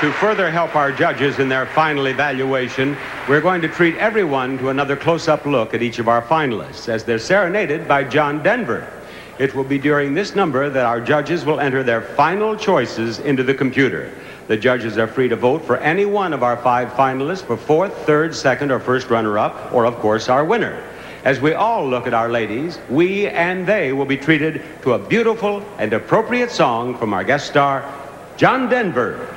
To further help our judges in their final evaluation, we're going to treat everyone to another close-up look at each of our finalists as they're serenaded by John Denver. It will be during this number that our judges will enter their final choices into the computer. The judges are free to vote for any one of our five finalists for fourth, third, second, or first runner-up, or of course our winner. As we all look at our ladies, we and they will be treated to a beautiful and appropriate song from our guest star, John Denver.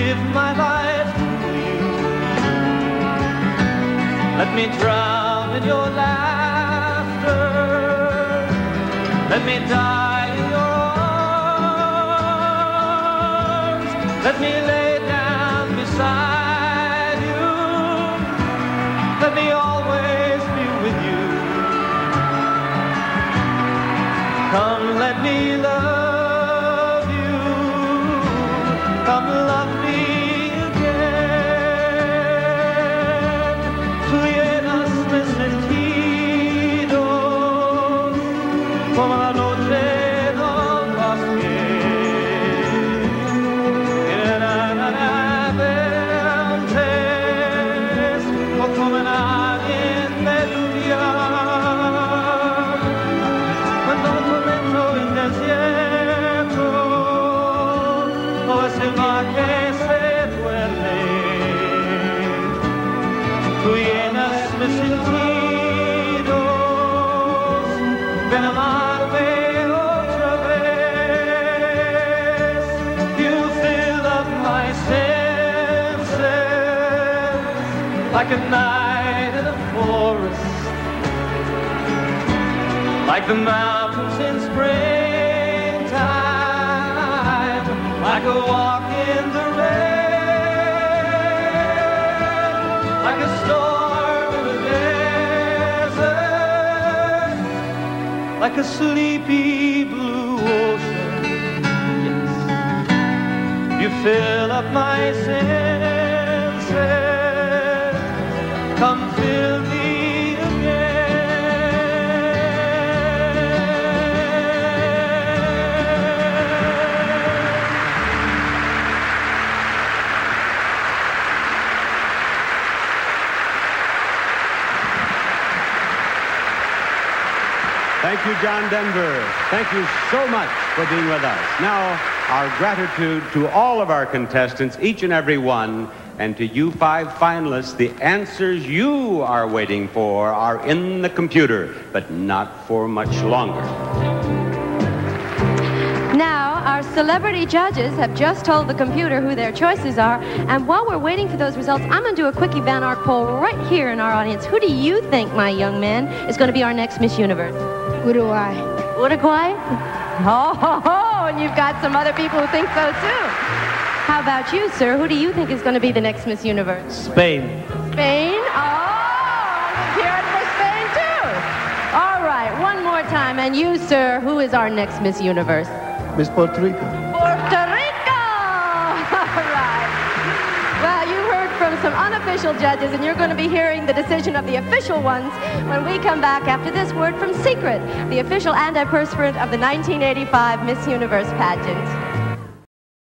Give my life to you. Let me drown in your laughter. Let me die in your arms. Let me lay down beside you. Let me always be with you. Come, let me love tú llenas mis sentidos ven a amarme otra vez. You fill up my senses like a night in a forest. Like the mountains in springtime like a walk like a sleepy blue ocean. Yes. You fill up my senses Thank you, John Denver. Thank you so much for being with us. Now, our gratitude to all of our contestants, each and every one, and to you five finalists, the answers you are waiting for are in the computer, but not for much longer. Now, our celebrity judges have just told the computer who their choices are, and while we're waiting for those results, I'm going to do a quickie Van Ark poll right here in our audience. Who do you think, my young man, is going to be our next Miss Universe? Uruguay. Uruguay? Oh, ho, ho, and you've got some other people who think so too. How about you, sir? Who do you think is going to be the next Miss Universe? Spain Spain? Oh, here for Spain too. All right, one more time. And you, sir, who is our next Miss Universe? Miss Puerto Rico. Some unofficial judges, and you're going to be hearing the decision of the official ones when we come back after this word from Secret, the official antiperspirant of the 1985 Miss Universe pageant.